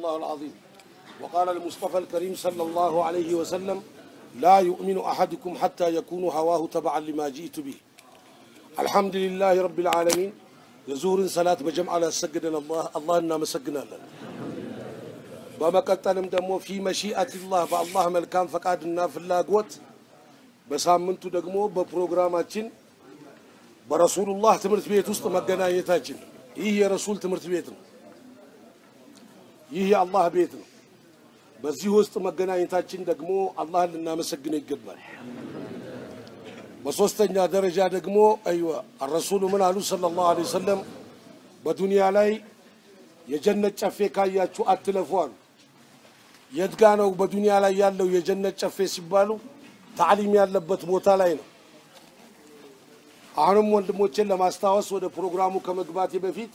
الله العظيم وقال المصطفى الكريم صلى الله عليه وسلم لا يؤمن أحدكم حتى يكون هواه تبعا لما جئت به الحمد لله رب العالمين የዙሁርን ሰላት በጀምዓ ላይ ያሰግደን አላህ እናመሰግናለን። በመቀጠልም ደግሞ ፊ መሺአቲላህ በአላህ መልካም ፈቃድና ፍላጎት በሳምንቱ ደግሞ በፕሮግራማችን በረሱሉላህ ትምህርት ቤት ውስጥ መገናኘታችን ይህ የረሱል ትምህርት ቤት ነው። ይህ የአላህ ቤት ነው። በዚህ ውስጥ መገናኘታችን ደግሞ አላህን ልናመሰግነው ይገባል። በሶስተኛ ደረጃ ደግሞ አይዋ አረሱሉ ምን አሉ ሰለላሁ ዐለይሂ ወሰለም በዱንያ ላይ የጀነት ጨፌ ካያችሁ አትለፉ አሉ። የት ጋ ነው በዱንያ ላይ ያለው የጀነት ጨፌ ሲባሉ ታዕሊም ያለበት ቦታ ላይ ነው። አሁንም ወንድሞቼን ለማስታወስ ወደ ፕሮግራሙ ከመግባቴ በፊት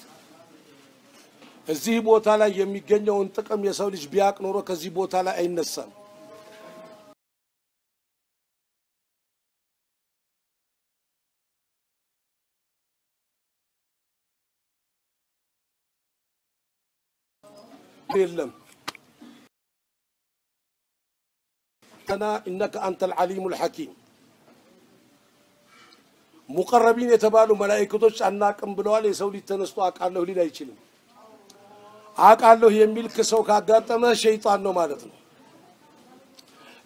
እዚህ ቦታ ላይ የሚገኘውን ጥቅም የሰው ልጅ ቢያቅ ኖሮ ከዚህ ቦታ ላይ አይነሳም። የለም ተና እነከ አንተ ልዓሊሙ ልሐኪም ሙቀረቢን የተባሉ መላእክቶች አናቅም ብለዋል። የሰው ልጅ ተነስቶ አውቃለሁ ሊል አይችልም። አውቃለሁ የሚል ሰው ካጋጠመ ሸይጣን ነው ማለት ነው።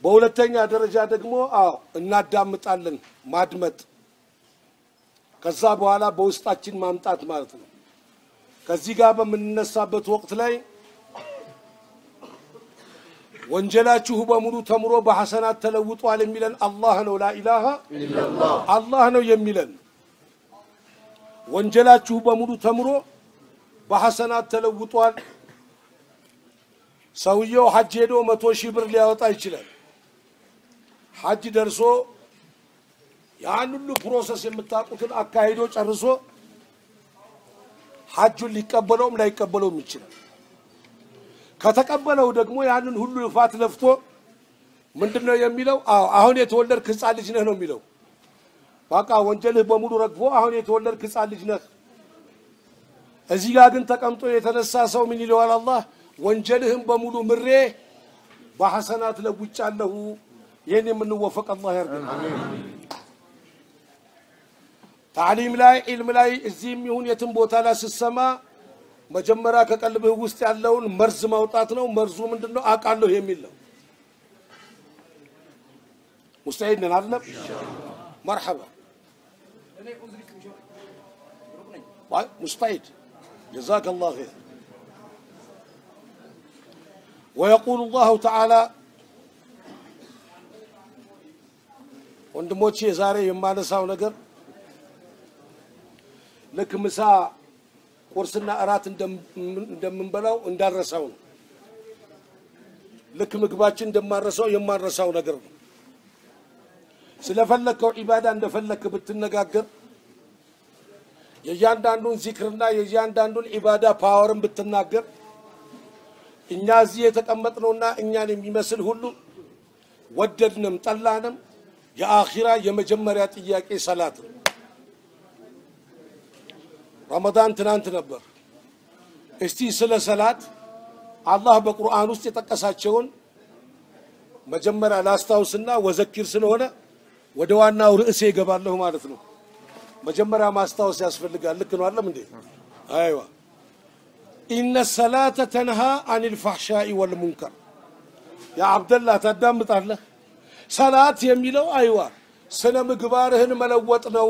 በሁለተኛ ደረጃ ደግሞ አዎ እናዳምጣለን፣ ማድመጥ፣ ከዛ በኋላ በውስጣችን ማምጣት ማለት ነው። ከዚህ ጋር በምንነሳበት ወቅት ላይ ወንጀላችሁ በሙሉ ተምሮ በሐሰናት ተለውጧል የሚለን አላህ ነው። لا إله إلا الله ነው የሚለን። ወንጀላችሁ በሙሉ ተምሮ በሐሰናት ተለውጧል። ሰውየው ሐጅ ሄዶ መቶ ሺህ ብር ሊያወጣ ይችላል። ሐጅ ደርሶ ያን ሁሉ process የምታውቁትን አካሂዶ ጨርሶ ሐጁን ሊቀበለውም ላይቀበለውም ይችላል። ከተቀበለው ደግሞ ያንን ሁሉ ልፋት ለፍቶ ምንድን ነው የሚለው? አዎ አሁን የተወለድክ ሕፃን ልጅ ነህ ነው የሚለው። በቃ ወንጀልህ በሙሉ ረግፎ አሁን የተወለድክ ሕፃን ልጅ ነህ። እዚህ ጋር ግን ተቀምጦ የተነሳ ሰው ምን ይለዋል? አላህ ወንጀልህም በሙሉ ምሬ በሐሰናት ለውጫለሁ። ይህን የምንወፈቅ አላህ ያርገን። ታዕሊም ላይ ዒልም ላይ እዚህም ይሁን የትም ቦታ ላይ ስትሰማ መጀመሪያ ከቀልብህ ውስጥ ያለውን መርዝ ማውጣት ነው። መርዙ ምንድን ነው? አውቃለሁ የሚል ነው። ሙስተዒድ ነን አይደለም? መርሐባ ሙስተዒድ ጀዛከ ላሁ ኸይር። ወየቁሉ ላሁ ተዓላ ወንድሞቼ ዛሬ የማነሳው ነገር ልክ ምሳ ቁርስና እራት እንደምንበላው እንዳረሳው ነው። ልክ ምግባችን እንደማረሳው የማረሳው ነገር ነው። ስለፈለግከው ዒባዳ እንደፈለግክ ብትነጋገር የእያንዳንዱን ዚክርና የእያንዳንዱን ዒባዳ ፓወርን ብትናገር እኛ እዚህ የተቀመጥነውና እኛን የሚመስል ሁሉ ወደድንም ጠላንም የአኺራ የመጀመሪያ ጥያቄ ሰላት ነው። ረመዳን ትናንት ነበር። እስቲ ስለ ሰላት አላህ በቁርአን ውስጥ የጠቀሳቸውን መጀመሪያ ላስታውስና ወዘኪር ስለሆነ ወደ ዋናው ርዕሴ ይገባለሁ ማለት ነው። መጀመሪያ ማስታወስ ያስፈልጋል። ልክ ነው አለም እንዴ? አይዋ ኢነ ሰላተ ተንሃ አኒል ፋሕሻኢ ወልሙንከር። ያ አብደላህ ታዳምጣለህ? ሰላት የሚለው አይዋ ስነ ምግባርህን መለወጥ ነው።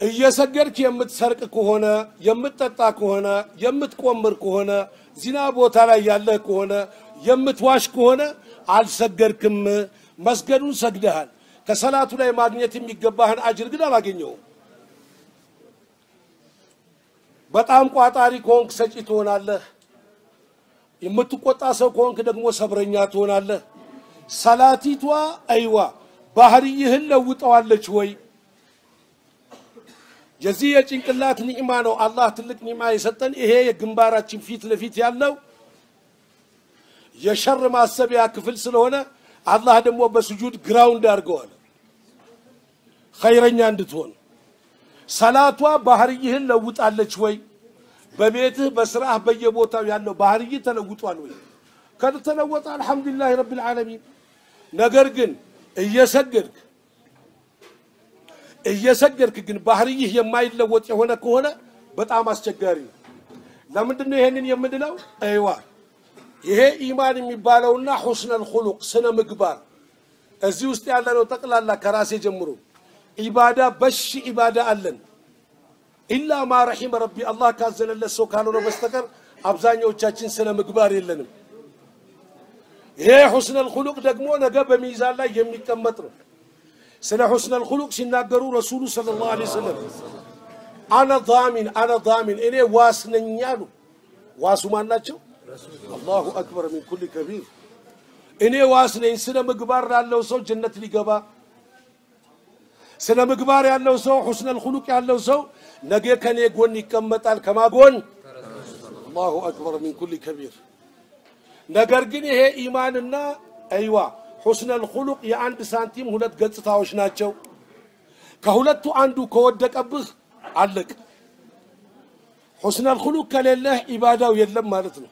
እየሰገድክ የምትሰርቅ ከሆነ የምትጠጣ ከሆነ የምትቆምር ከሆነ ዚና ቦታ ላይ ያለህ ከሆነ የምትዋሽ ከሆነ አልሰገድክም። መስገዱን ሰግደሃል። ከሰላቱ ላይ ማግኘት የሚገባህን አጅር ግን አላገኘውም። በጣም ቋጣሪ ከሆንክ ሰጪ ትሆናለህ። የምትቆጣ ሰው ከሆንክ ደግሞ ሰብረኛ ትሆናለህ። ሰላቲቷ አይዋ ባህርይህን ለውጠዋለች ወይ? የዚህ የጭንቅላት ኒዕማ ነው። አላህ ትልቅ ኒዕማ የሰጠን ይሄ የግንባራችን ፊት ለፊት ያለው የሸር ማሰቢያ ክፍል ስለሆነ አላህ ደግሞ በስጁድ ground አድርገዋል ኸይረኛ እንድትሆን። ሰላቷ ባህርይህን ለውጣለች ወይ? በቤትህ በስራህ በየቦታው ያለው ባህርይ ተለውጧል ወይ? ከተለወጠ አልሐምዱሊላህ ረቢል ዓለሚን። ነገር ግን እየሰገድክ እየሰገድክ ግን ባህርይህ የማይለወጥ የሆነ ከሆነ በጣም አስቸጋሪ ነው። ለምንድን ነው ይሄንን የምንለው? አይዋ ይሄ ኢማን የሚባለውና ሑስነል ኹሉቅ ስነ ምግባር እዚህ ውስጥ ያለነው ጠቅላላ ከራሴ ጀምሮ ኢባዳ በሺ ኢባዳ አለን إلا ما رحم ربي አላህ ካዘነለት ሰው ካልሆነ በስተቀር አብዛኛዎቻችን ስነ ምግባር የለንም። ይሄ حسن الخلق ደግሞ ነገ በሚዛን ላይ የሚቀመጥ ነው። ስለ حسن الخلق ሲናገሩ ረሱሉ صلى الله عليه وسلم أنا ضامن أنا ضامن እኔ ዋስ ነኝ አሉ። ዋሱ ማን ናቸው? الله أكبر من كل كبير እኔ ዋስ ነኝ። ስነ ምግባር ላለው ሰው ጀነት ሊገባ ስነ ምግባር ያለው ሰው حسن الخلق ያለው ሰው ነገ ከኔ ጎን ይቀመጣል። ከማጎን الله أكبر من كل كبير። ነገር ግን ይሄ ኢማንና أيوه حسن الخلق የአንድ ሳንቲም ሁለት ገጽታዎች ናቸው። ከሁለቱ አንዱ ከወደቀብህ አለቅ። ሑስነል ኹሉቅ ከሌለህ ኢባዳው የለም ማለት ነው።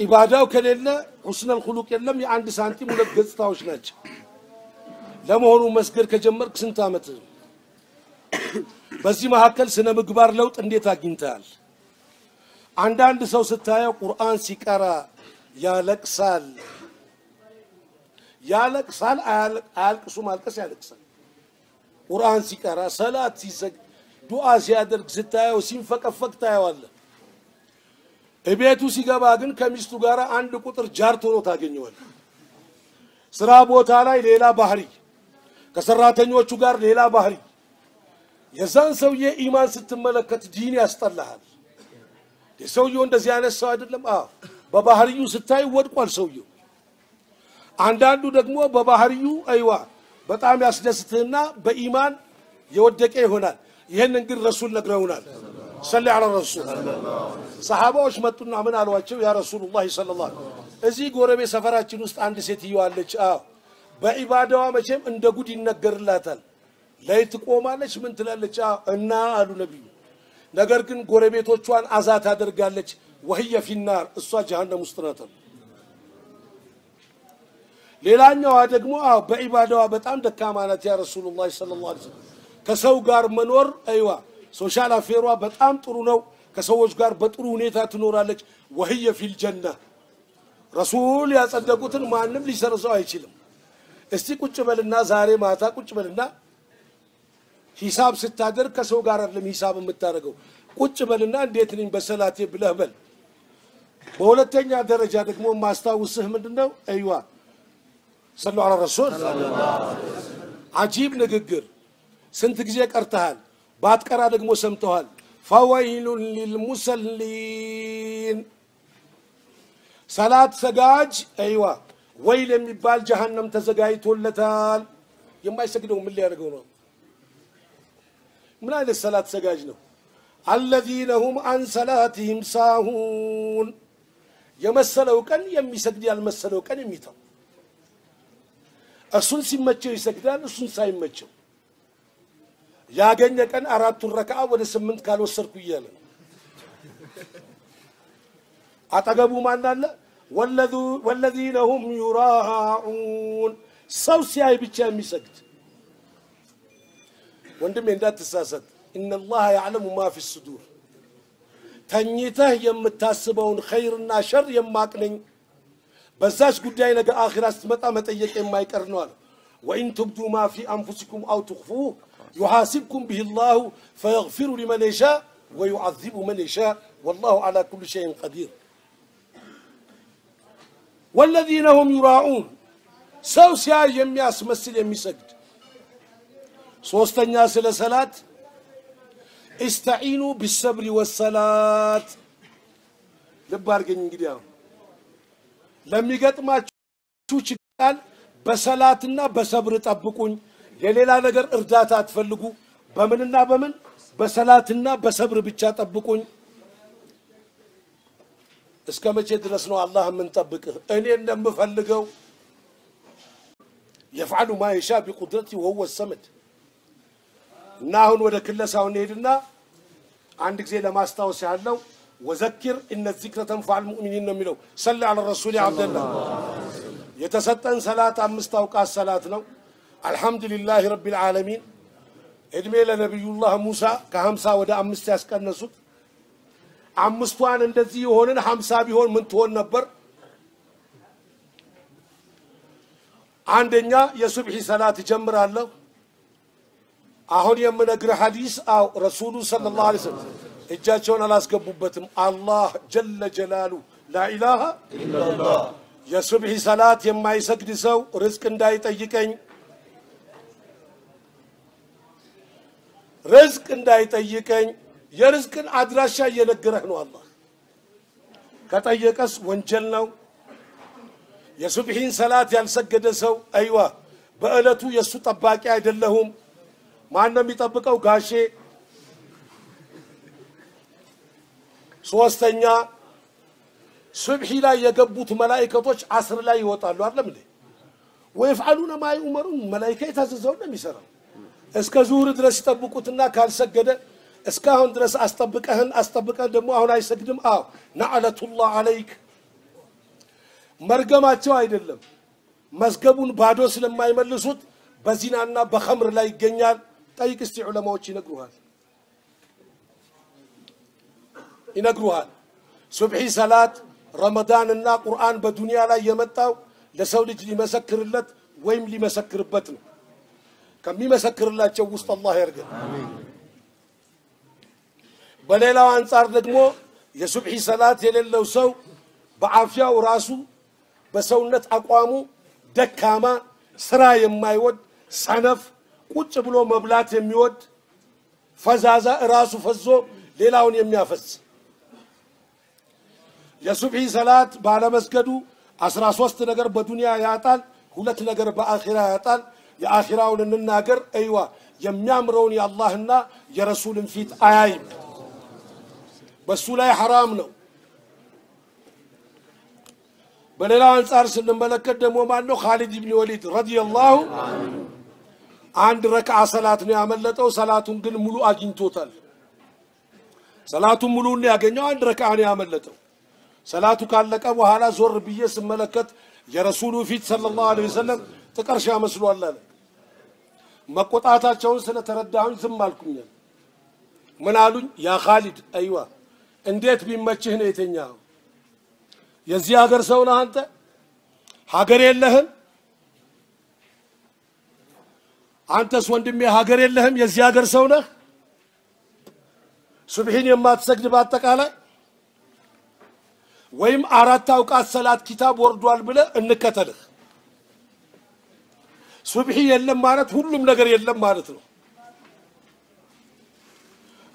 ኢባዳው ከሌለ ሑስነል ኹሉቅ የለም። የአንድ ሳንቲም ሁለት ገጽታዎች ናቸው። ለመሆኑ መስገድ ከጀመርክ ስንት ዓመት? በዚህ መካከል ስነ ምግባር ለውጥ እንዴት አግኝተሃል? አንዳንድ ሰው ስታየው ቁርአን ሲቀራ ያለቅሳል። ያለቅሳል፣ አያልቅሱ ማልቀስ ያለቅሳል። ቁርአን ሲቀራ ሰላት ሲሰግድ ዱዓ ሲያደርግ ስታየው ሲንፈቀፈቅ ታየዋለህ። እቤቱ ሲገባ ግን ከሚስቱ ጋር አንድ ቁጥር ጃርት ሆኖ ታገኘዋለህ። ስራ ቦታ ላይ ሌላ ባህሪ፣ ከሰራተኞቹ ጋር ሌላ ባህሪ። የዛን ሰውዬ ኢማን ስትመለከት ዲን ያስጠላሃል። የሰውየው እንደዚህ አይነት ሰው አይደለም። አዎ በባህሪዩ ስታይ ወድቋል ሰውየው። አንዳንዱ ደግሞ በባህሪዩ አይዋ በጣም ያስደስትህና በኢማን የወደቀ ይሆናል። ይህንን ግን ረሱል ነግረውናል። ሰሊ አላ ረሱል። ሰሓባዎች መጡና ምን አሏቸው? ያ ረሱሉላህ ሰለላሁ እዚህ ጎረቤት ሰፈራችን ውስጥ አንድ ሴትዮ አለች። አዎ በኢባዳዋ መቼም እንደ ጉድ ይነገርላታል። ላይ ትቆማለች፣ ምን ትላለች? እና አሉ ነቢዩ። ነገር ግን ጎረቤቶቿን አዛ ታደርጋለች። وهي في النار እሷ ጀሃነም ውስጥ ናት። ሌላኛዋ ደግሞ አዎ በኢባዳዋ በጣም ደካማ ናት። يا رسول الله صلى الله عليه وسلم ከሰው ጋር መኖር أيوه social affair ዋ በጣም ጥሩ ነው። ከሰዎች ጋር በጥሩ ሁኔታ ትኖራለች። وهي في الجنة ረሱል ያጸደቁትን ማንም ሊሰርዘው አይችልም። እስቲ ቁጭ በልና ዛሬ ማታ ቁጭ በልና ሂሳብ ስታደርግ ከሰው ጋር አይደለም ሂሳብ የምታደርገው። ቁጭ በልና እንዴት ነኝ በሰላቴ ብለህ በል። በሁለተኛ ደረጃ ደግሞ ማስታውስህ ምንድን ነው? አይዋ ሰሉ አላ ረሱል አጂብ ንግግር ስንት ጊዜ ቀርተሃል? ባትቀራ ደግሞ ሰምተዋል። ፈወይሉን ሊልሙሰሊን ሰላት ሰጋጅ አይዋ ወይል የሚባል ጀሃነም ተዘጋጅቶለታል። የማይሰግደው ምን ሊያደርገው ነው? ምን አይነት ሰላት ሰጋጅ ነው? አለዚነ ሁም አን ሰላትህም ሳሁን የመሰለው ቀን የሚሰግድ ያልመሰለው ቀን የሚተው እሱን ሲመቸው ይሰግዳል፣ እሱን ሳይመቸው ያገኘ ቀን አራቱን ረክዓ ወደ ስምንት ካልወሰድኩ እያለ ነው። አጠገቡ ማን አለ? والذين هم يراعون. سوسي أي بيتشا ميسكت. وندم يندات الساسات. إن الله يعلم ما في الصدور. تنيته يم تاسبون خير شر يم ماكنين. بزاش قداي نجا آخر استمتع متأيك يم مايك أرنوال وإن تبدو ما في أنفسكم أو تخفوه يحاسبكم به الله فيغفر لمن يشاء ويعذب من يشاء. والله على كل شيء قدير. ወለዚነ ሁም ዩራኡን ሰው ሲያይ የሚያስመስል የሚሰግድ። ሶስተኛ ስለ ሰላት ኢስተዒኑ ቢሰብሪ ወሰላት። ልብ አድርገኝ እንግዲህ አሁን ለሚገጥማችሁ ችግር በሰላትና በሰብር ጠብቁኝ። የሌላ ነገር እርዳታ አትፈልጉ። በምንና በምን በሰላትና በሰብር ብቻ ጠብቁኝ። እስከ መቼ ድረስ ነው አላህ የምንጠብቅህ? እኔ እንደምፈልገው የፍዓሉ ማ የሻ ቢቁድረቲ ወሁወ ሰመድ እና አሁን ወደ ክለሳው እንሄድና አንድ ጊዜ ለማስታወስ ያለው ወዘኪር እነ ዚክረ ተንፋዕ ልሙእሚኒን ነው የሚለው። ሰሊ አለ ረሱል አብደላ የተሰጠን ሰላት አምስት አውቃት ሰላት ነው። አልሐምዱሊላህ ረቢል ዓለሚን። ዕድሜ ለነቢዩላህ ሙሳ ከሀምሳ ወደ አምስት ያስቀነሱት አምስቷን እንደዚህ የሆንን ሀምሳ ቢሆን ምን ትሆን ነበር? አንደኛ የሱብሒ ሰላት እጀምራለሁ። አሁን የምነግርህ ሐዲስ አው ረሱሉ ሰለላሁ ዐለይሂ ወሰለም እጃቸውን አላስገቡበትም። አላህ ጀለ ጀላሉ ላኢላሃ ኢላላህ የሱብሒ ሰላት የማይሰግድ ሰው ርዝቅ እንዳይጠይቀኝ ርዝቅ እንዳይጠይቀኝ የርዝቅን አድራሻ እየነገረህ ነው። አላህ ከጠየቀስ ወንጀል ነው። የሱብሒን ሰላት ያልሰገደ ሰው አይዋ በዕለቱ የእሱ ጠባቂ አይደለሁም። ማን ነው የሚጠብቀው? ጋሼ። ሶስተኛ ሱብሒ ላይ የገቡት መላኢከቶች አስር ላይ ይወጣሉ። አይደለም እንዴ? ወይፍዓሉነ ማ ዩእመሩን መላኢካ የታዘዘውን ነው የሚሰራው። እስከ ዙሁር ድረስ ይጠብቁትና ካልሰገደ እስካሁን ድረስ አስጠብቀህን አስጠብቀህን ደግሞ አሁን አይሰግድም። አዎ ነዕለቱላህ አለይክ መርገማቸው አይደለም መዝገቡን ባዶ ስለማይመልሱት በዚናና በኸምር ላይ ይገኛል። ጠይቅ እስቲ ዑለማዎች ይነግሩሃል ይነግሩሃል። ሱብሒ ሰላት ረመዳንና ቁርአን በዱንያ ላይ የመጣው ለሰው ልጅ ሊመሰክርለት ወይም ሊመሰክርበት ነው። ከሚመሰክርላቸው ውስጥ አላህ ያርገን። በሌላው አንጻር ደግሞ የሱብሒ ሰላት የሌለው ሰው በአፍያው ራሱ በሰውነት አቋሙ ደካማ፣ ስራ የማይወድ ሰነፍ፣ ቁጭ ብሎ መብላት የሚወድ ፈዛዛ፣ እራሱ ፈዞ ሌላውን የሚያፈዝ የሱብሒ ሰላት ባለመስገዱ አስራ ሶስት ነገር በዱንያ ያጣል፣ ሁለት ነገር በአኺራ ያጣል። የአኺራውን እንናገር። አይዋ የሚያምረውን የአላህና የረሱልን ፊት አያይም። በሱ ላይ ሐራም ነው። በሌላው አንጻር ስንመለከት ደግሞ ማን ነው? ኻሊድ ብን ወሊድ ረዲየላሁ አንድ ረክዓ ሰላት ነው ያመለጠው። ሰላቱን ግን ሙሉ አግኝቶታል። ሰላቱን ሙሉን ያገኘው አንድ ረክዓ ነው ያመለጠው። ሰላቱ ካለቀ በኋላ ዞር ብዬ ስመለከት የረሱሉ ፊት ሰለላሁ ዐለይሂ ወሰለም ጥቀርሻ መስሏል አለ። መቆጣታቸውን ስለተረዳሁኝ ዝም አልኩኛል። ምን አሉኝ? ያ ኻሊድ አይዋ እንዴት ቢመችህ ነው የተኛው? የዚህ ሀገር ሰው ነህ አንተ? ሀገር የለህም? አንተስ ወንድሜ ሀገር የለህም? የዚህ ሀገር ሰው ነህ? ሱብሒን የማትሰግድ በአጠቃላይ ወይም አራት አውቃት ሰላት ኪታብ ወርዷል ብለህ እንከተልህ። ሱብሒ የለም ማለት ሁሉም ነገር የለም ማለት ነው።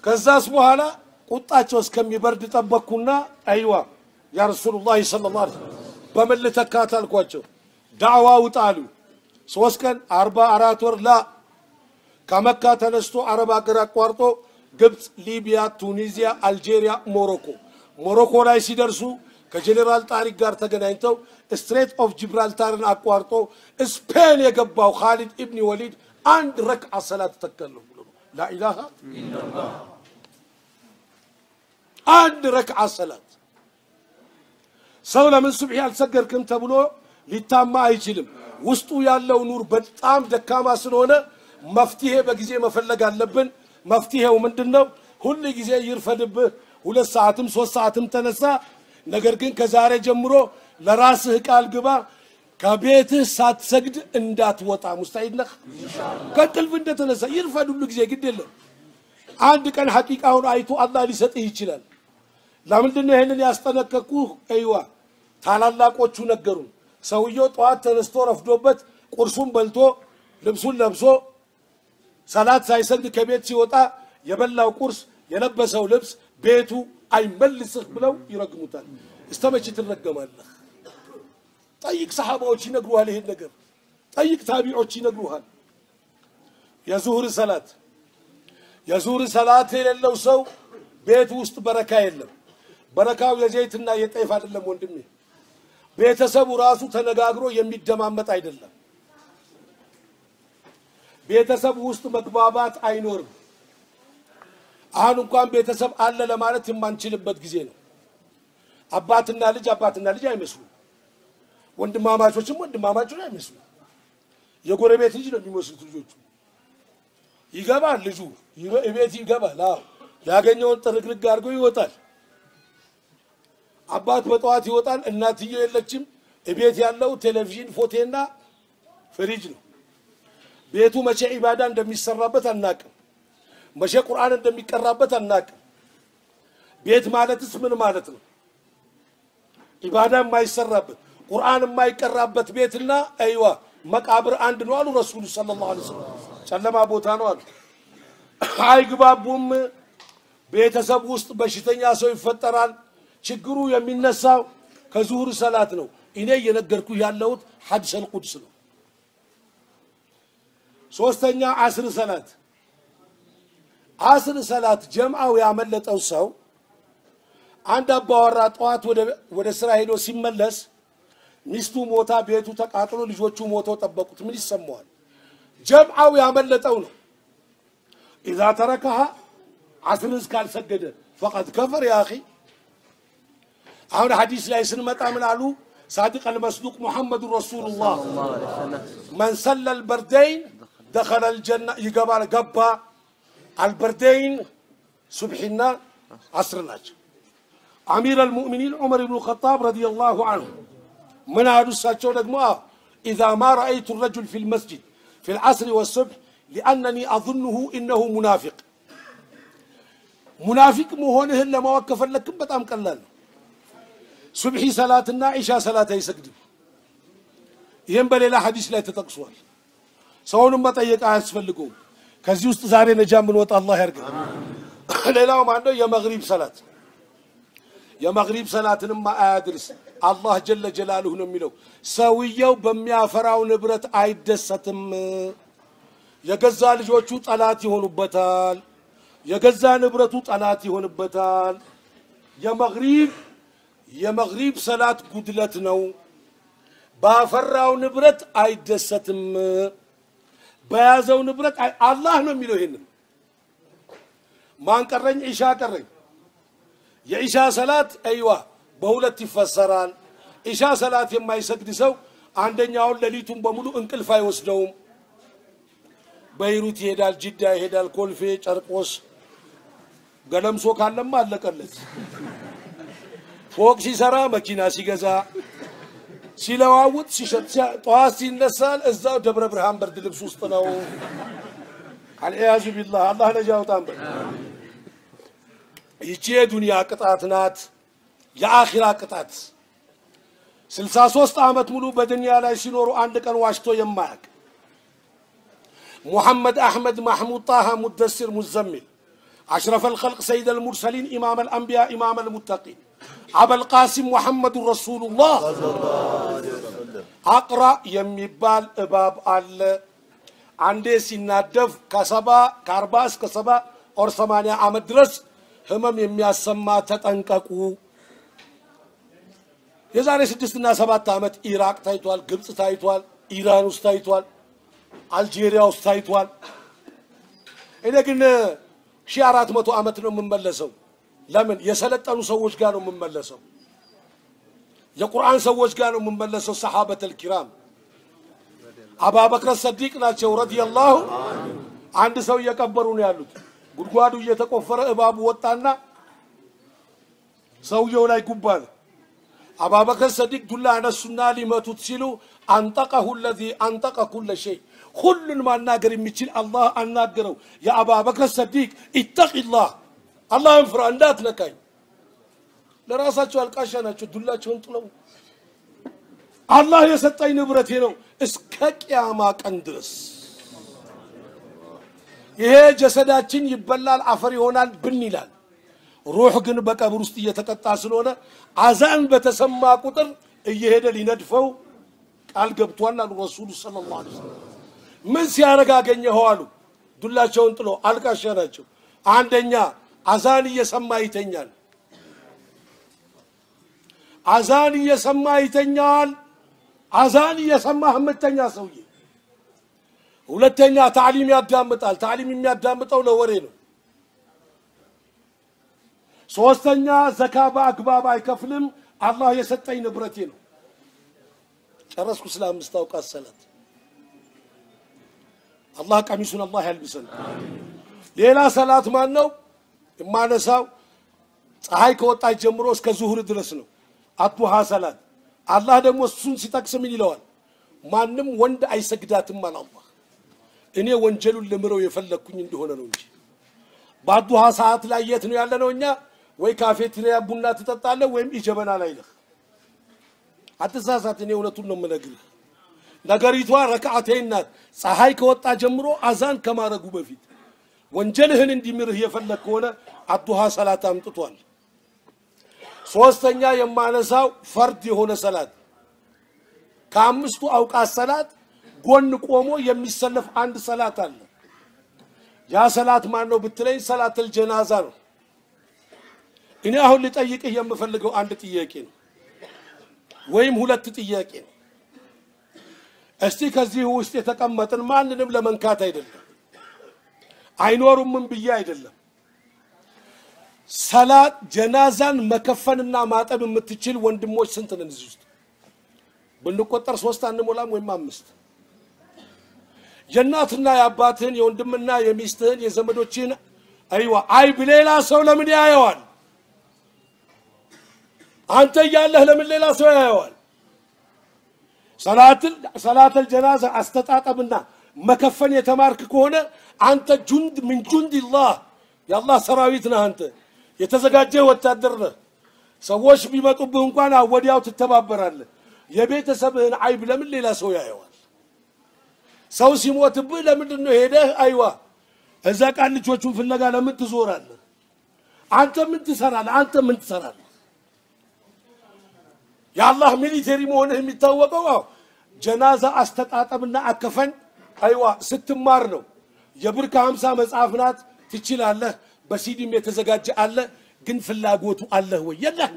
ከዛስ በኋላ ቁጣቸው እስከሚበርድ ጠበቅኩና أيوه يا رسول الله صلى الله عليه وسلم በምን ልተካት አልኳቸው። ዳዕዋ ውጣ አሉ። ሶስት ቀን አርባ አራት ወር ላ ከመካ ተነስቶ አረብ አገር አቋርጦ ግብፅ፣ ሊቢያ፣ ቱኒዚያ፣ አልጄሪያ፣ ሞሮኮ ሞሮኮ ላይ ሲደርሱ ከጄኔራል ጣሪቅ ጋር ተገናኝተው Strait of Gibraltar ን አቋርጦ ስፔን የገባው ኻሊድ ኢብኒ ወሊድ አንድ ረክዓ ሰላት ተከለሁ ብሎ لا إله አንድ ረክዓ ሰላት ሰው ለምን ሱብሒ አልሰገድክም ተብሎ ሊታማ አይችልም። ውስጡ ያለው ኑር በጣም ደካማ ስለሆነ መፍትሄ በጊዜ መፈለግ አለብን። መፍትሄው ምንድን ነው? ሁል ጊዜ ይርፈድብህ፣ ሁለት ሰዓትም ሶስት ሰዓትም ተነሳ። ነገር ግን ከዛሬ ጀምሮ ለራስህ ቃል ግባ፣ ከቤትህ ሳትሰግድ እንዳትወጣ። ሙስታሂድ ነህ። ከእንቅልፍ እንደተነሳ ይርፈድ ሁሉ ጊዜ ግድ የለም። አንድ ቀን ሐቂቃውን አይቶ አላህ ሊሰጥህ ይችላል። ለምንድን ነው ይህንን ያስጠነቀቅኩህ? አይዋ ታላላቆቹ ነገሩን። ሰውየው ጠዋት ተነስቶ ረፍዶበት ቁርሱን በልቶ ልብሱን ለብሶ ሰላት ሳይሰግድ ከቤት ሲወጣ የበላው ቁርስ የለበሰው ልብስ ቤቱ አይመልስህ ብለው ይረግሙታል። መቼ ትረገማለህ? ጠይቅ፣ ሰሓባዎች ይነግሩሃል ይሄን ነገር። ጠይቅ፣ ታቢዖች ይነግሩሃል። የዙሁር ሰላት የዙሁር ሰላት የሌለው ሰው ቤት ውስጥ በረካ የለም። በረካው የዘይትና የጤፍ አይደለም ወንድሜ። ቤተሰቡ ራሱ ተነጋግሮ የሚደማመጥ አይደለም። ቤተሰቡ ውስጥ መግባባት አይኖርም። አሁን እንኳን ቤተሰብ አለ ለማለት የማንችልበት ጊዜ ነው። አባትና ልጅ አባትና ልጅ አይመስሉም። ወንድማማቾችም ወንድማማቾች አይመስሉም። የጎረቤት ልጅ ነው የሚመስሉት ልጆቹ። ይገባል ልጁ ቤት ይገባል። አዎ ያገኘውን ጥርግርግ አድርጎ ይወጣል። አባት በጠዋት ይወጣል። እናትየው የለችም። ቤት ያለው ቴሌቪዥን፣ ፎቴና ፍሪጅ ነው። ቤቱ መቼ ኢባዳ እንደሚሰራበት አናቅም። መቼ ቁርአን እንደሚቀራበት አናቅም። ቤት ማለትስ ምን ማለት ነው? ኢባዳ የማይሰራበት ቁርአን የማይቀራበት ቤትና አይዋ መቃብር አንድ ነው አሉ ረሱሉ ሰለላሁ ዐለይሂ ወሰለም። ጨለማ ቦታ ነው አሉ። አይግባቡም። ቤተሰብ ውስጥ በሽተኛ ሰው ይፈጠራል። ችግሩ የሚነሳው ከዙሁር ሰላት ነው። እኔ እየነገርኩ ያለሁት ሐዲሰል ቁድስ ነው። ሶስተኛ አስር ሰላት አስር ሰላት ጀምዓው ያመለጠው ሰው አንድ አባወራ ጠዋት ወደ- ወደ ስራ ሄዶ ሲመለስ ሚስቱ ሞታ፣ ቤቱ ተቃጥሎ፣ ልጆቹ ሞተው ጠበቁት። ምን ይሰማዋል? ጀምዓው ያመለጠው ነው። ኢዛ ተረከሃ አስርን እስካልሰገደ ፈቀድ ከፈር ያ አኺ። አሁን ሐዲስ ላይ ስንመጣ ምን علو صادق المصدوق محمد رسول الله من سل البردين دخل الجنة يقبل قبا البردين سبحنا عصر الأجر أمير المؤمنين عمر بن الخطاب رضي الله عنه من هذا الساتشون إذا ما رأيت الرجل في المسجد في العصر والصبح لأنني أظنه إنه منافق منافق مهونه لما وقف لك بتام كلانه በጣም ቀላል ነው። ሱብሒ ሰላትና ዒሻ ሰላት አይሰግድም። ይህም በሌላ ሐዲስ ላይ ተጠቅሷል። ሰውንም መጠየቅ አያስፈልገውም። ከዚህ ውስጥ ዛሬ ነጃ የምንወጣ አላህ ያርገን። ሌላው ማነው? የመግሪብ ሰላት የመግሪብ ሰላትንም አያድርስ። አላህ ጀለ ጀላሉሁ ነው የሚለው ሰውየው በሚያፈራው ንብረት አይደሰትም። የገዛ ልጆቹ ጠላት ይሆኑበታል። የገዛ ንብረቱ ጠላት ይሆንበታል። የመግሪብ የመግሪብ ሰላት ጉድለት ነው። ባፈራው ንብረት አይደሰትም። በያዘው ንብረት አላህ ነው የሚለው ይሄንን ማን ቀረኝ? ዒሻ ቀረኝ። የኢሻ ሰላት አይዋ በሁለት ይፈሰራል። ኢሻ ሰላት የማይሰግድ ሰው አንደኛውን ሌሊቱን በሙሉ እንቅልፍ አይወስደውም። በይሩት ይሄዳል፣ ጅዳ ይሄዳል፣ ኮልፌ፣ ጨርቆስ፣ ገለምሶ ካለማ አለቀለት። ፎቅ ሲሰራ፣ መኪና ሲገዛ፣ ሲለዋውጥ፣ ሲሸጥ፣ ሲያ- ጠዋት ሲነሳል እዛው ደብረ ብርሃን ብርድ ልብስ ውስጥ ነው። አልዒያዙ ቢላህ አላህ ነጃ ያውጣን በል። ይቺ የዱንያ ቅጣት ናት። የአኺራ ቅጣት ስልሳ ሶስት ዓመት ሙሉ በዱንያ ላይ ሲኖሩ አንድ ቀን ዋሽቶ የማያውቅ ሙሐመድ አሕመድ ማሕሙድ ጣሃ ሙደሲር ሙዘሚል አሽረፈ ልኸልቅ ሰይድ አልሙርሰሊን ኢማም አልአንቢያ ኢማም አልሙተቂን أبا القاسم محمد رسول الله አቅራ የሚባል እባብ አለ። አንዴ ሲናደፍ ከሰባ ከአርባ እስከ ሰባ or ሰማንያ ዓመት ድረስ ህመም የሚያሰማ ተጠንቀቁ። የዛሬ ስድስትና ሰባት ዓመት ኢራቅ ታይቷል፣ ግብፅ ታይቷል፣ ኢራን ውስጥ ታይቷል፣ አልጄሪያ ውስጥ ታይቷል። እኔ ግን ሺህ አራት መቶ ዓመት ነው የምመለሰው። ለምን የሰለጠኑ ሰዎች ጋር ነው የምመለሰው። የቁርአን ሰዎች ጋር ነው የምመለሰው። ሰሓበተል ኪራም አባበክረ ሰዲቅ ናቸው ረዲየላሁ አንድ ሰው እየቀበሩ ነው ያሉት። ጉድጓዱ እየተቆፈረ እባቡ ወጣና ሰውየው ላይ ጉባ ነው። አባበክር ሰዲቅ ዱላ አነሱና ሊመቱት ሲሉ አንጠቀሁ ለዚ አንጠቀ ኩለ ሸይ ሁሉን ማናገር የሚችል አላህ አናገረው። የአባበክር ሰዲቅ ኢተቂላህ አላህን ፍራ እንዳትነካኝ። ለራሳቸው አልቃሻ ናቸው። ዱላቸውን ጥለው አላህ የሰጠኝ ንብረቴ ነው እስከ ቅያማ ቀን ድረስ ይሄ ጀሰዳችን ይበላል፣ አፈር ይሆናል፣ ብን ይላል። ሩህ ግን በቀብር ውስጥ እየተቀጣ ስለሆነ አዛን በተሰማ ቁጥር እየሄደ ሊነድፈው ቃል ገብቷል አሉ ረሱሉ ሰለላሁ ዐለይሂ ወሰለም። ምን ሲያደርግ አሉ። ዱላቸውን ጥሎ አልቃሻ ናቸው። አንደኛ አዛን እየሰማ ይተኛል። አዛን እየሰማ ይተኛል። አዛን እየሰማ የምተኛ ሰውዬ ሁለተኛ ታዕሊም ያዳምጣል። ታዕሊም የሚያዳምጠው ለወሬ ነው። ሶስተኛ ዘካ በአግባብ አይከፍልም። አላህ የሰጠኝ ንብረቴ ነው። ጨረስኩ። ስለ አምስት አውቃት ሰላት አላህ ቀሚሱን አላህ ያልብሰን። ሌላ ሰላት ማን ነው የማነሳው? ፀሐይ ከወጣች ጀምሮ እስከ ዙሁር ድረስ ነው አቱሃ ሰላት። አላህ ደግሞ እሱን ሲጠቅስ ምን ይለዋል? ማንም ወንድ አይሰግዳትም አለ አላህ። እኔ ወንጀሉን ልምረው የፈለግኩኝ እንደሆነ ነው እንጂ በአዱሃ ሰዓት ላይ የት ነው ያለ ነው? እኛ ወይ ካፌቴሪያ ቡና ትጠጣለህ ወይም ኢጀበና ላይ ነህ። አትሳሳት። እኔ እውነቱን ነው የምነግርህ። ነገሪቷ ረክዓቴን ናት። ፀሐይ ከወጣ ጀምሮ አዛን ከማድረጉ በፊት ወንጀልህን እንዲምርህ የፈለግ ከሆነ አዱሃ ሰላት አምጥቷል። ሶስተኛ የማነሳው ፈርድ የሆነ ሰላት ከአምስቱ አውቃት ሰላት ጎን ቆሞ የሚሰለፍ አንድ ሰላት አለ። ያ ሰላት ማን ነው ብትለኝ፣ ሰላተል ጀናዛ ነው። እኔ አሁን ልጠይቅህ የምፈልገው አንድ ጥያቄ ነው ወይም ሁለት ጥያቄ ነው። እስቲ ከዚህ ውስጥ የተቀመጥን ማንንም ለመንካት አይደለም፣ አይኖሩምም ብዬ አይደለም። ሰላት ጀናዛን መከፈንና ማጠብ የምትችል ወንድሞች ስንት ነን? እዚህ ውስጥ ብንቆጠር ሶስት አንሞላም ወይም አምስት። የእናትና የአባትህን የወንድምና የሚስትህን የዘመዶችን አይዋ አይብ ሌላ ሰው ለምን ያየዋል? አንተ እያለህ ለምን ሌላ ሰው ያየዋል? ሰላተል ጀናዛ አስተጣጠብና መከፈን የተማርክ ከሆነ አንተ ጁንድ ምን ጁንድላህ የአላህ ሰራዊት ነህ። አንተ የተዘጋጀ ወታደር ነህ። ሰዎች ቢመጡብህ እንኳን ወዲያው ትተባበራለህ። የቤተሰብህን አይብ ለምን ሌላ ሰው ያየዋል? ሰው ሲሞትብህ ለምንድን ነው ሄደህ አይዋ እዛ ቃልቾቹን ፍለጋ ለምን ትዞራለህ? አንተ ምን ትሰራለህ? አንተ ምን ትሰራለህ? የአላህ ሚሊቴሪ መሆንህ የሚታወቀው አዎ ጀናዛ አስተጣጠብና አከፈን አይዋ ስትማር ነው። የብር ከሀምሳ መጽሐፍ ናት። ትችላለህ። በሲዲም የተዘጋጀ አለ። ግን ፍላጎቱ አለህ ወይ? የለህም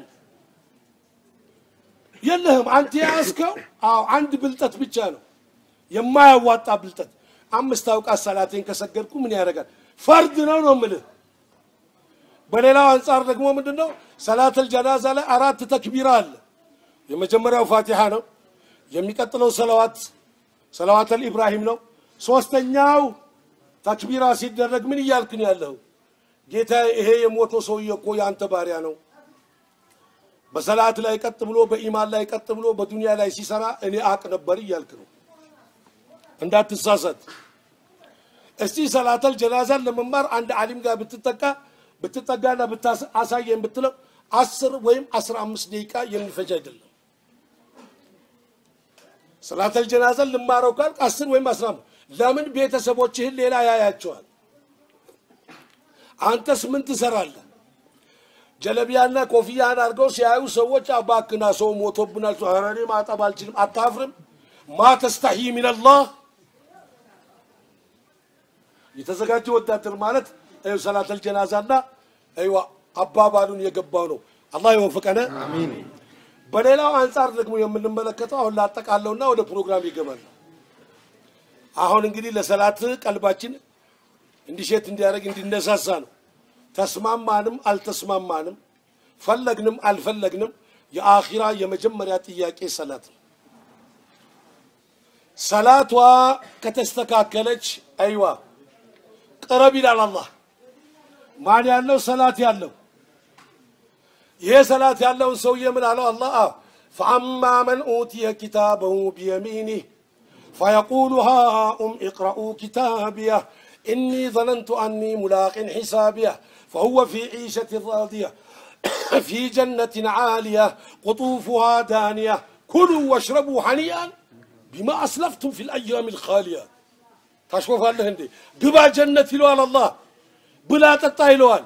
የለህም። አንተ የያዝከው አዎ አንድ ብልጠት ብቻ ነው፣ የማያዋጣ ብልጠት። አምስት አውቃት ሰላቴን ከሰገድኩ ምን ያደርጋል? ፈርድ ነው ነው የምልህ። በሌላው አንጻር ደግሞ ምንድን ነው ሰላተል ጀናዛ ላይ አራት ተክቢራ አለ። የመጀመሪያው ፋቲሃ ነው። የሚቀጥለው ሰለዋት ሰለዋተል ኢብራሂም ነው። ሶስተኛው ተክቢራ ሲደረግ ምን እያልክ ነው ያለው? ጌታ ይሄ የሞተው ሰውዬ እኮ የአንተ ባሪያ ነው። በሰላት ላይ ቀጥ ብሎ በኢማን ላይ ቀጥ ብሎ በዱንያ ላይ ሲሰራ እኔ አቅ ነበር እያልክ ነው። እንዳትሳሳት። እስቲ ሰላተል ጀናዛን ለመማር አንድ ዓሊም ጋር ብትጠቃ ብትጠጋና ብታሳየን ብትለው አስር ወይም አስራ አምስት ደቂቃ የሚፈጅ አይደለም። ሰላተል ጀናዛን ልማረው ካልክ አስር ወይም አስራ አምስት ለምን ቤተሰቦችህን ሌላ ያያቸዋል? አንተስ ምን ትሰራለህ? ጀለቢያና ኮፍያን አድርገው ሲያዩ ሰዎች አባክና ሰው ሞቶብናል፣ ኧረ ማጠብ አልችልም። አታፍርም? ማ ተስተሒ ሚነላህ የተዘጋጀ ወታደር ማለት ሰላተል ጀናዛና አይዋ አባባሉን የገባው ነው። አላህ የወፈቀነ አሚን። በሌላው አንጻር ደግሞ የምንመለከተው አሁን ላጠቃለውና ወደ ፕሮግራም ይገባል። አሁን እንግዲህ ለሰላት ቀልባችን እንዲሸት እንዲያደርግ እንዲነሳሳ ነው። ተስማማንም አልተስማማንም፣ ፈለግንም አልፈለግንም የአኺራ የመጀመሪያ ጥያቄ ሰላት ነው። ሰላቷ ከተስተካከለች አይዋ ቅረብ ይላል አላህ። ማን ያለው ሰላት ያለው ይሄ ሰላት ያለውን ሰውዬ ምን አለው አላህ? ፈአማ መን ኡትየ ኪታበሁ ቢየሚኒህ فيقول ها أم اقرأوا كتابيه. إني ظننت أني ملاق حسابيه. فهو في عيشة راضية. في جنة عالية. قطوفها دانية. كلوا واشربوا هنيئا بما أسلفتم في الأيام الخالية. تشوف هالهندي قبا جنة لوال الله. بلا تطاي لوال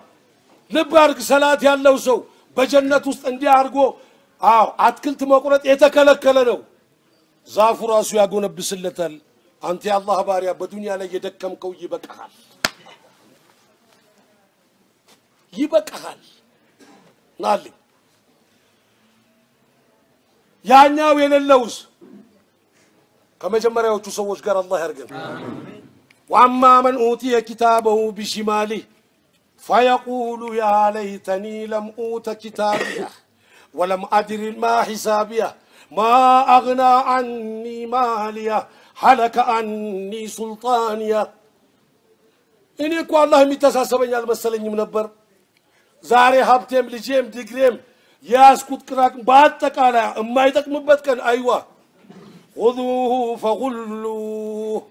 لبارك አርግ ሰላት سو بجنة በጀነት ውስጥ እንዲያርጎ አዎ ما قلت. إيه يتكلك ነው ዛፉ ራሱ ያጎነብስለታል። አንተ የአላህ ባሪያ በዱንያ ላይ የደከምከው ይበቃሃል፣ ይበቃሃል። ናልኝ ያኛው የሌለውስ ከመጀመሪያዎቹ ሰዎች ጋር አላህ ያርገን። ዋማ መን ኡቲየ ኪታበሁ ቢሽማሊህ ፈየቁሉ ያ ለይተኒ ለም ኡተ ኪታቢያ ወለም ما أغنى عني مالية حلك عني سلطانية. إني أكو الله متساسبني على مسألة منبر زاري هبتم لجيم ديجريم يا سكوت كراك باتك على ما يدك مبتك أيوة خذوه فغلوه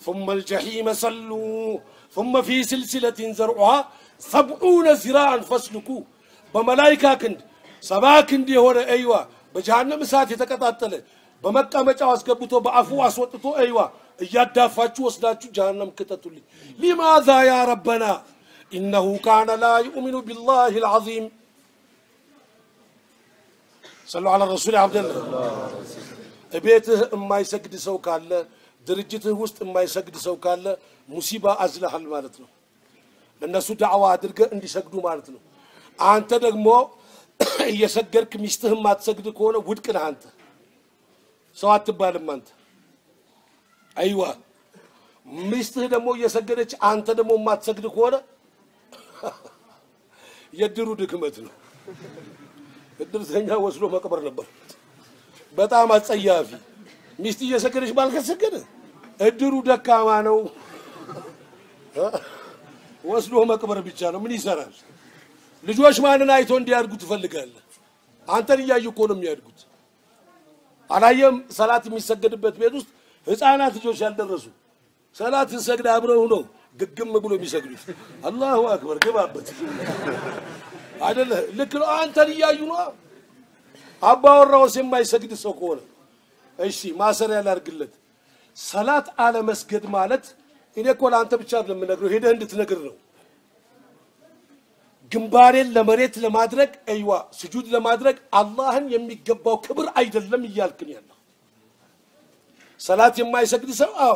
ثم الجحيم صلوه ثم في سلسلة زرعها سبعون زراعا فاسلكوه بملائكة كند سباكن دي هنا أيوة በጀሃነም እሳት የተቀጣጠለ በመቀመጫው አስገብቶ በአፉ አስወጥቶ አይዋ እያዳፋችሁ ወስዳችሁ ጀሃነም ክተቱልኝ። ሊማዛ ያ ረበና ኢነሁ ካነ ላ ዩእሚኑ ቢላሂ ልዓዚም ሰሉ ዐላ ረሱል አብደላ ቤትህ የማይሰግድ ሰው ካለ ድርጅትህ ውስጥ የማይሰግድ ሰው ካለ ሙሲባ አዝለሃል ማለት ነው። ለእነሱ ዳዕዋ አድርገህ እንዲሰግዱ ማለት ነው። አንተ ደግሞ እየሰገድክ ሚስትህ የማትሰግድ ከሆነ ውድቅ ነህ አንተ። ሰው አትባልም አንተ። አይዋ ሚስትህ ደግሞ እየሰገደች አንተ ደግሞ የማትሰግድ ከሆነ የድሩ ድክመት ነው። እድርተኛ ወስዶ መቅበር ነበር። በጣም አጸያፊ። ሚስት እየሰገደች ባል እድሩ ደካማ ነው። ወስዶ መቅበር ብቻ ነው። ምን ይሰራል? ልጆች ማንን አይቶ እንዲያድጉ ትፈልጋለህ? አንተን እያዩ እኮ ነው የሚያድጉት። አላየም? ሰላት የሚሰገድበት ቤት ውስጥ ህፃናት ልጆች ያልደረሱ ሰላት ሰግድ አብረው ነው ግግም ብሎ የሚሰግዱት። አላሁ አክበር ግባበት አይደለ? ልክ ነው። አንተን እያዩ ነው። አባወራውስ የማይሰግድ ሰው ከሆነ እሺ ማሰሪያ ላድርግለት። ሰላት አለመስገድ ማለት እኔ እኮ ለአንተ ብቻ አይደለም የምነግረው፣ ሄደህ እንድትነግር ነው። ግንባሬን ለመሬት ለማድረግ አይዋ ስጁድ ለማድረግ አላህን የሚገባው ክብር አይደለም እያልክን ያለው ሰላት የማይሰግድ ሰው አዎ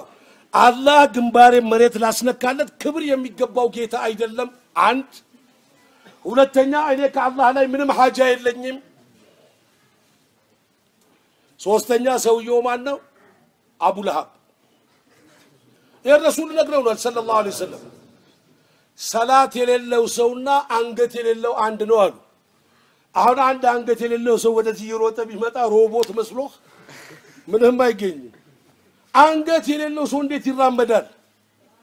አላህ ግንባሬን መሬት ላስነካለት ክብር የሚገባው ጌታ አይደለም። አንድ ሁለተኛ እኔ ከአላህ ላይ ምንም ሀጃ የለኝም። ሶስተኛ ሰውየው ማን ነው? አቡ ለሃብ። ይህ ነግረውናል ሰለላሁ ዐለይሂ ወሰለም። ሰላት የሌለው ሰውና አንገት የሌለው አንድ ነው አሉ። አሁን አንድ አንገት የሌለው ሰው ወደዚህ እየሮጠ ቢመጣ ሮቦት መስሎህ ምንም አይገኝም። አንገት የሌለው ሰው እንዴት ይራመዳል?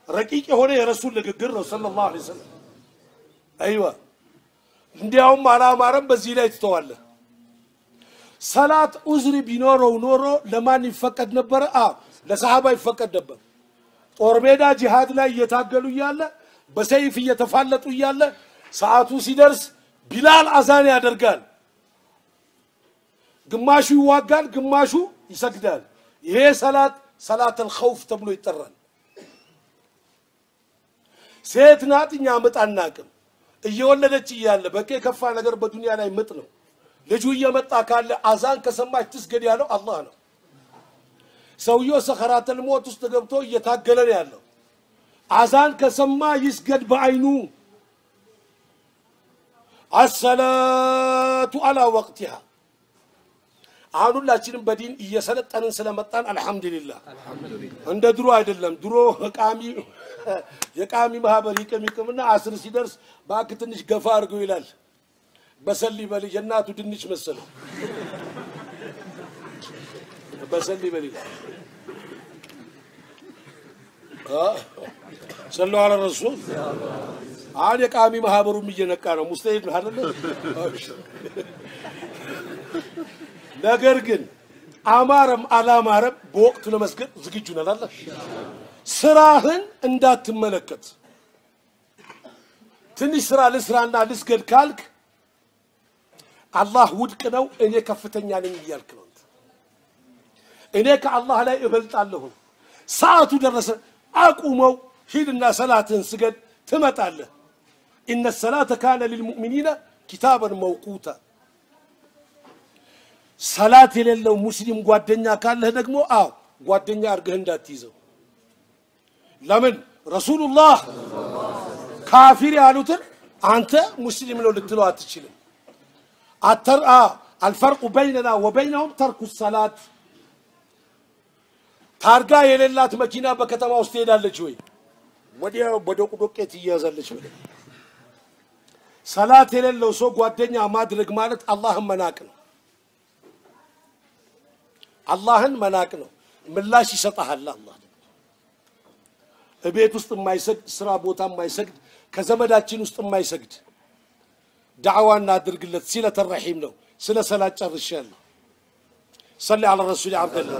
ረቂቅ የሆነ የረሱል ንግግር ነው ሰለላሁ ዐለይሂ ወሰለም። አይዋ እንዲያውም አላማረም። በዚህ ላይ ትተዋለህ። ሰላት ኡዝሪ ቢኖረው ኖሮ ለማን ይፈቀድ ነበረ? አ ለሰሃባ ይፈቀድ ነበር። ጦር ሜዳ ጂሃድ ላይ እየታገሉ እያለ በሰይፍ እየተፋለጡ እያለ ሰዓቱ ሲደርስ ቢላል አዛን ያደርጋል። ግማሹ ይዋጋል፣ ግማሹ ይሰግዳል። ይሄ ሰላት ሰላተል ኸውፍ ተብሎ ይጠራል። ሴት ናት፣ እኛ ምጥ አናቅም። እየወለደች እያለ በቃ የከፋ ነገር በዱንያ ላይ ምጥ ነው። ልጁ እየመጣ ካለ አዛን ከሰማች ትስገድ ያለው አላህ ነው። ሰውየው ሰኸራተል ሞት ውስጥ ገብቶ እየታገለ ነው ያለው። አዛን ከሰማ ይስገድ በአይኑ። አሰላቱ አላ ወቅቲሃ። አሁን ሁላችንም በዲን እየሰለጠንን ስለመጣን አልሐምዱሊላህ። እንደ ድሮ አይደለም። ድሮ ቃሚ የቃሚ ማህበር ይቅም ይቅምና አስር ሲደርስ እባክህ ትንሽ ገፋ አድርገው ይላል። በሰሊ በል የእናቱ ድንች መሰለው። በሰሊ በል ይላል። ሰለው አለ ረሱል። አሁን የቃሚ ማህበሩም እየነቃ ነው። ሙስተሂድ ነው አይደለ? ነገር ግን አማረም አላማረም በወቅቱ ለመስገድ ዝግጁ ነን አለ። ስራህን እንዳትመለከት። ትንሽ ስራ ልስራና ልስገድ ካልክ አላህ ውድቅ ነው፣ እኔ ከፍተኛ ነኝ እያልክ ነው። እኔ ከአላህ ላይ እበልጣለሁ። ሰዓቱ ደረሰ፣ አቁመው፣ ሂድና ሰላትህን ስገድ፣ ትመጣለህ። ኢነ ሰላተ ካነ ሊልሙእሚኒነ ኪታበን መውቁታ። ሰላት የሌለው ሙስሊም ጓደኛ ካለህ ደግሞ አዎ ጓደኛ አድርገህ እንዳትይዘው። ለምን ረሱሉላህ ካፊር ያሉትን አንተ ሙስሊም ነው ልትለው አትችልም። አተርአ አልፈርቁ በይነና ወበይነሁም ተርኩ ሰላት። ታርጋ የሌላት መኪና በከተማ ውስጥ ትሄዳለች ወይ? ወዲያው በዶቅ ዶቄ ትያዛለች። ወደ ሰላት የሌለው ሰው ጓደኛ ማድረግ ማለት አላህን መናቅ ነው። አላህን መናቅ ነው። ምላሽ ይሰጠሃል አላህ። እቤት ውስጥ የማይሰግድ ስራ ቦታ የማይሰግድ ከዘመዳችን ውስጥ የማይሰግድ ዳዕዋ እናድርግለት። ሲለተ ረሒም ነው። ስለ ሰላት ጨርሻለሁ። ሰሊ አላ ረሱል አብደላ